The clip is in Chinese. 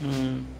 嗯。